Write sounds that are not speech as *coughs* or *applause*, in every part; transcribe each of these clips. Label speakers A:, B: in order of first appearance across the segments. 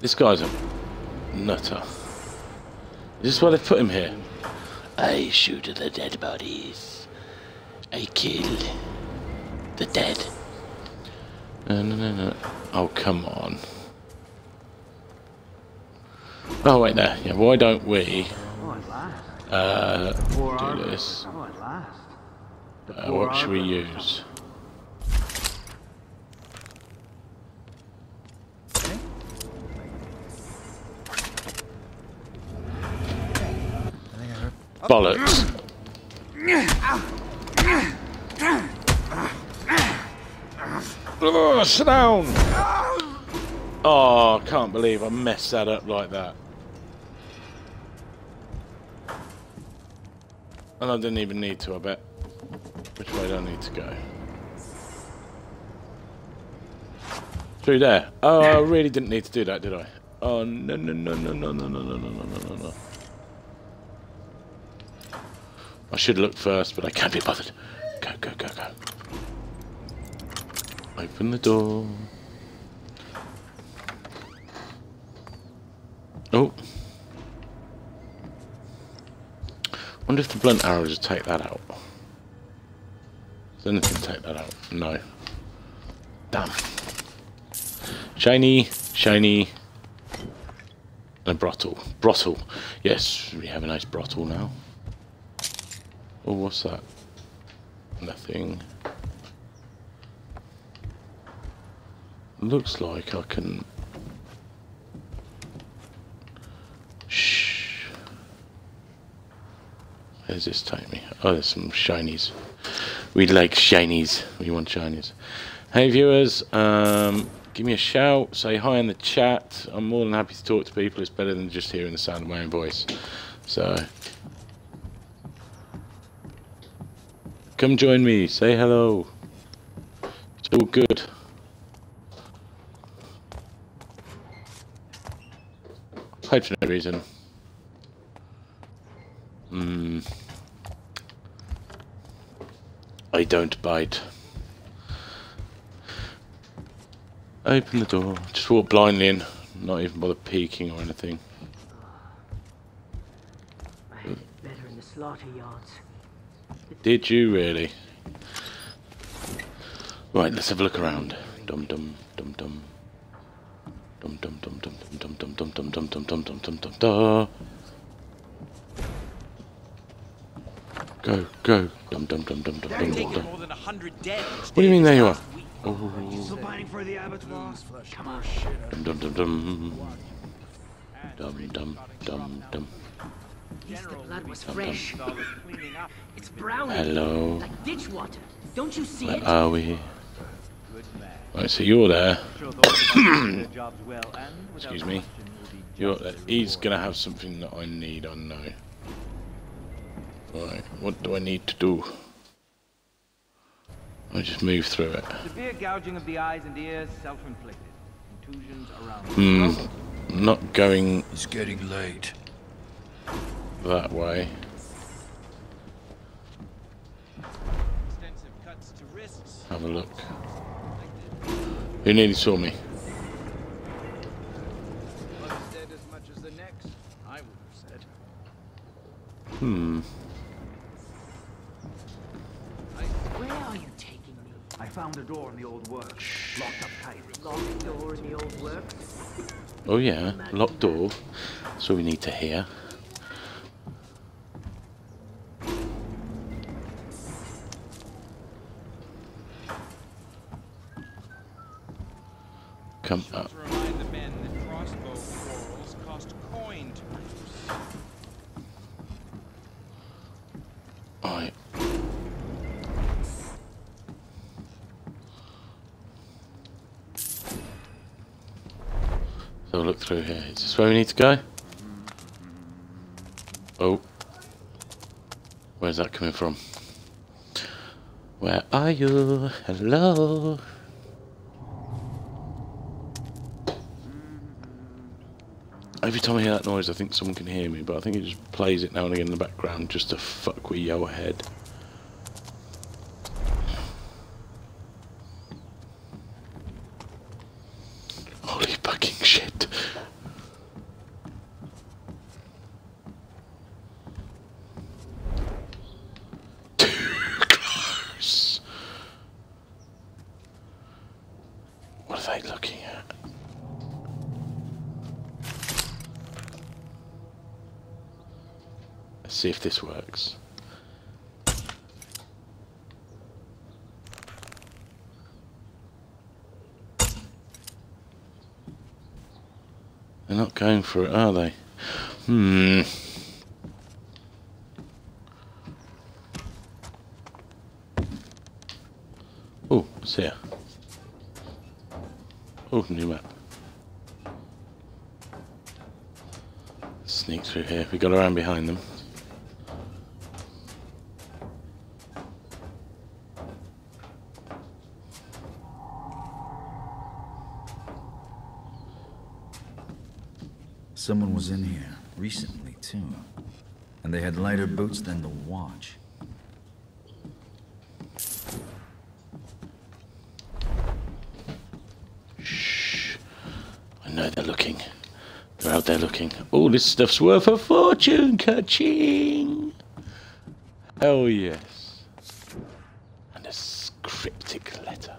A: This guy's a nutter. Is this why they've put him here? I shoot at the dead bodies. I kill the dead. No, no, no, no. Oh, come on. Oh, wait there. Yeah, why don't we
B: Oh, at last.
A: uh, do this?
B: Oh, at last. The
A: Uh, what should we use? Bollocks. Oh, sit down! Oh, I can't believe I messed that up like that. And I didn't even need to, I bet. Which way do I need to go? Through there. Oh, I really didn't need to do that, did I? Oh, no, no, no, no, no, no, no, no, no, no, no, no, no. I should look first, but I can't be bothered. Go, go, go, go. Open the door. Oh. wonder if the blunt arrows will take that out. Does anything take that out? No. Damn. Shiny, shiny. And a brottle. Brottle. Yes, we have a nice brottle now. Oh, what's that? Nothing. Looks like I can... Shh. Where's this take me? Oh, there's some shinies. We like shinies. We want shinies. Hey viewers, um, give me a shout. Say hi in the chat. I'm more than happy to talk to people. It's better than just hearing the sound of my own voice. So, come join me. Say hello. It's all good. Hide for no reason. Hmm. I don't bite. Open the door. Just walk blindly in. Not even bother peeking or anything.
B: Better in the slaughter yards.
A: Did you really? Right, let's have a look around. Dum dum dum dum. Dum dum dum dum dum dum dum dum dum dum dum dum dum dum dum. Dum Go go dum dum dum dum dum dum dum. What do you mean there you are?
B: On.
A: Dum dum dum dum. Dum dum dum dum.
B: At least the blood was fresh. It's brown.
A: Hello.
B: Like ditch water. Don't you see
A: Where
B: it?
A: are we? Right, so you're there. *coughs*
C: Sure those of us who do their jobs well and without
A: Excuse me.
C: question will be
A: You're there. He's gonna have something that I need. I know. Right, what do I need to do? I just move through it.
C: Severe gouging of the eyes and ears, self-inflicted. Contusions around.
A: Hmm. I'm not going
D: It's getting late.
A: That way.
C: Extensive cuts to wrists.
A: Have a look. Who nearly saw me?
C: One said as much as the next. I would have said.
A: Hmm.
B: Where are you taking me?
E: I found a door in the old works, locked up tight.
B: Locked door in the old works?
A: Oh yeah, locked door. That's all we need to hear. Come up.
C: To remind the men that crossbow quarrels cost coin to up.
A: Alright. So look through here. Is this where we need to go? Oh. Where's that coming from? Where are you? Hello? Every time I hear that noise, I think someone can hear me, but I think it just plays it now and again in the background just to fuck with your head. Holy fucking shit. Too close! What are they looking at? See if this works. They're not going for it, are they? Hmm. Oh, what's here? Oh, new map. Sneak through here. We got around behind them.
D: Someone was in here recently, too. And they had lighter boots than the watch.
A: Shh. I know they're looking. They're out there looking. All this stuff's worth a fortune, catching. Hell yes. And a cryptic letter.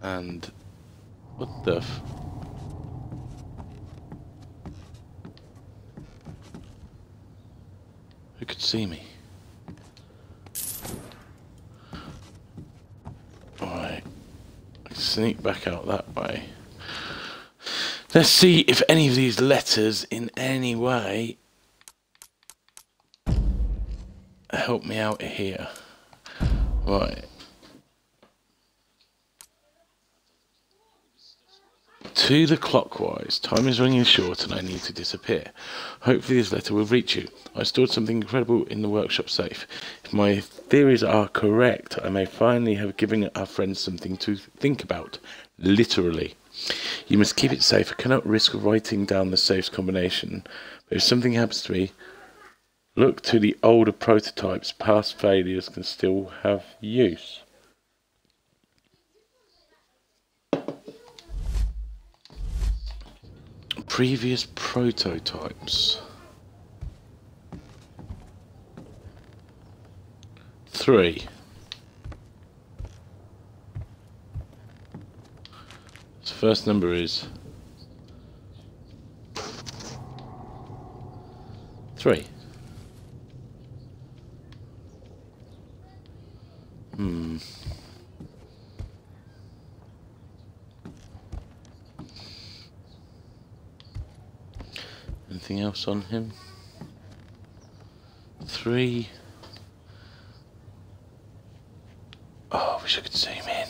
A: And what the f- Who could see me? Alright. Sneak back out that way. Let's see if any of these letters in any way help me out here. Right. To the clockwise. Time is running short and I need to disappear. Hopefully this letter will reach you. I stored something incredible in the workshop safe. If my theories are correct, I may finally have given our friends something to think about. Literally. You must keep it safe. I cannot risk writing down the safe's combination. But if something happens to me, look to the older prototypes. Past failures can still have use. Previous prototypes. Three. So first number is three. Hmm. Anything else on him? Three. Oh, I wish I could zoom in.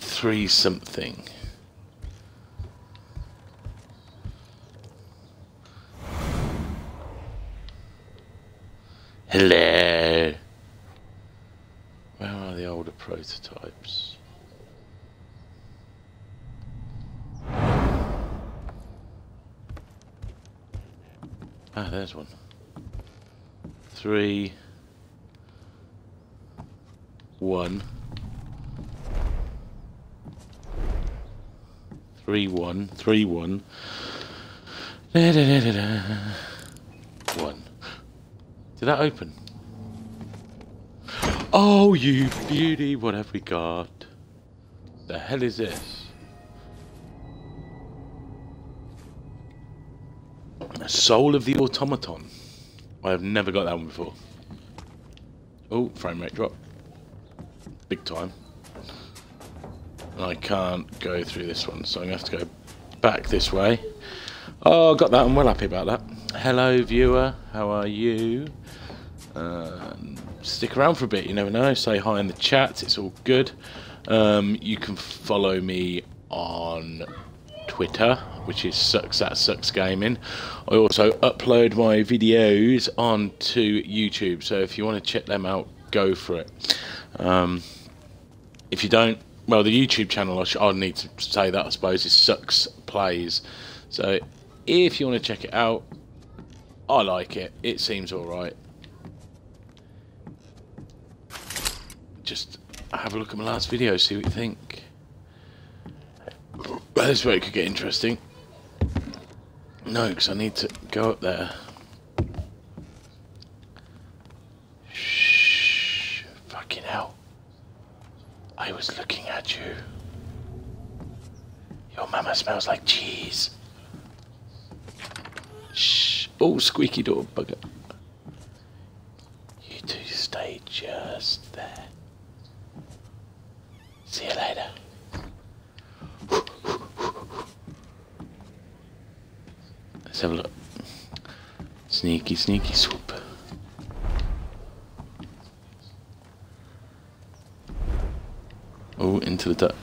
A: Three something. Hello. Where are the older prototypes? Ah, there's one. Three. One. Three one. Three one. Da, da, da, da, da. One. Did that open? Oh, you beauty! What have we got? The hell is this? Soul of the Automaton. I have never got that one before. Oh, frame rate drop. Big time. And I can't go through this one, so I'm going to have to go back this way. Oh, got that. I'm well happy about that. Hello, viewer. How are you? Uh, stick around for a bit. You never know. Say hi in the chat. It's all good. Um, you can follow me on Twitter, which is suxx that suxx gaming. I also upload my videos onto YouTube, so if you want to check them out, go for it. Um, if you don't, well, the YouTube channel I, I need to say that I suppose is suxx plays. So if you want to check it out, I like it. It seems all right. Just have a look at my last video, see what you think. This way it could get interesting. No, because I need to go up there. Shh. Fucking hell. I was looking at you. Your mama smells like cheese. Shh. Oh, squeaky door bugger. You two stay just there. See you later. Let's have a look. Sneaky, sneaky swoop. Oh, into the dark.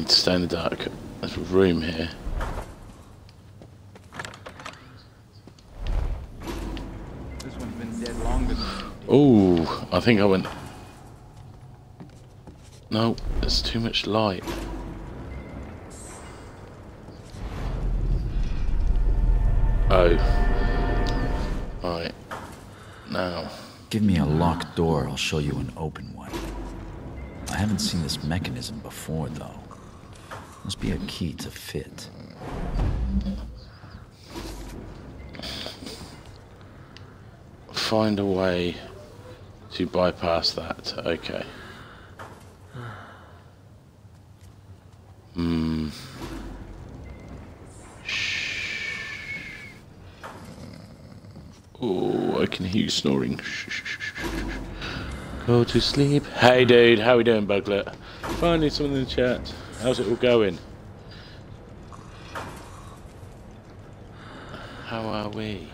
A: Need to stay in the dark. There's room here.
C: This one's been dead longer than
A: Oh, I think I went. No, there's too much light. Oh. Now.
D: Give me a locked door, I'll show you an open one. I haven't seen this mechanism before, though. Must be a key to fit.
A: Find a way to bypass that. Okay. Hmm. Shh. I can hear you snoring. Go to sleep. Hey, dude, how we doing, Buglet? Finally, someone in the chat. How's it all going? How are we?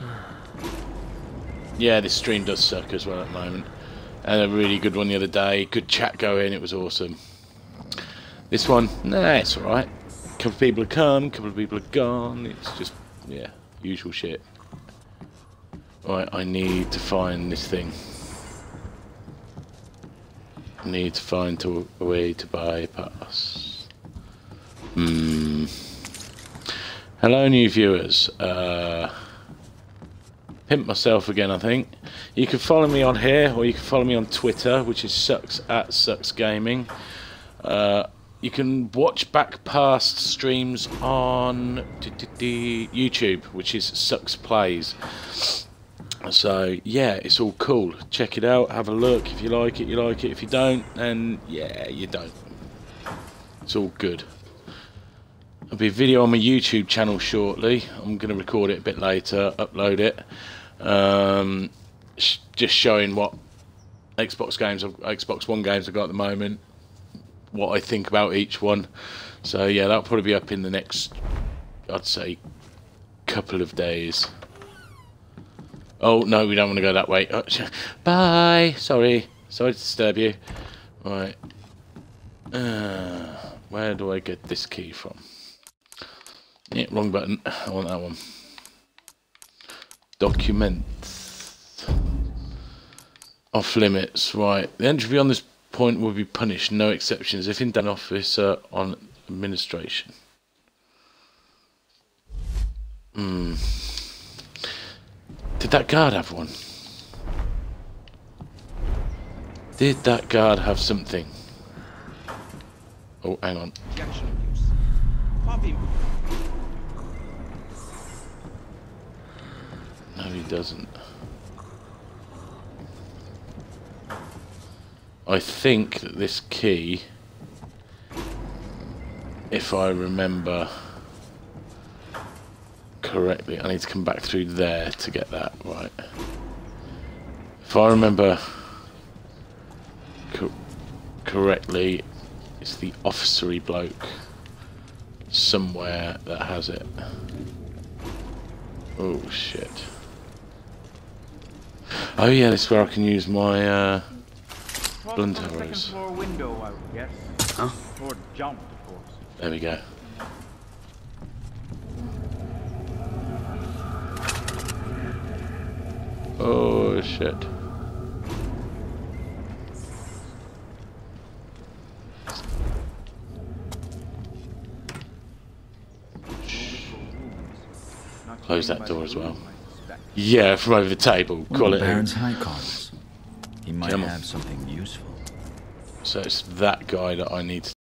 A: Yeah, this stream does suck as well at the moment. And a really good one the other day. Good chat going. It was awesome. This one, nah, it's alright. A couple of people have come, a couple of people have gone. It's just, yeah, usual shit. Right, I need to find this thing. I need to find to, a way to bypass. Hmm. Hello, new viewers. Uh, pimp myself again, I think. You can follow me on here, or you can follow me on Twitter, which is suxx at suxx gaming. Uh, you can watch back past streams on YouTube, which is suxx plays. So yeah, it's all cool. Check it out, have a look. If you like it, you like it. If you don't, then yeah, you don't. It's all good. There'll be a video on my YouTube channel shortly. I'm going to record it a bit later, upload it. Um, sh just showing what Xbox games, Xbox One games I've got at the moment, what I think about each one. So yeah, that'll probably be up in the next, I'd say, couple of days. Oh no, we don't want to go that way. Oh, bye. Sorry, sorry to disturb you. Right. Uh, where do I get this key from? Yeah, wrong button. I want that one. Documents. Off limits. Right. The entry on this point will be punished. No exceptions. If in done officer on administration. Hmm. Did that guard have one? Did that guard have something? Oh, hang on. No, he doesn't. I think that this key, if I remember correctly, I need to come back through there to get that right. If I remember co correctly, it's the officery bloke somewhere that has it. Oh shit. Oh yeah, this is where I can use my uh, blunt arrows.
C: window, I guess.
F: Huh?
C: Or jumped, of course.
A: There we go. Oh shit. Close that door as well.
C: rules, I suspect.
A: Yeah, from over the table. Call
D: it. Baron's high cards. He might have something useful.
A: So it's that guy that I need to